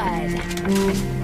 嗯。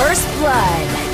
First Blood.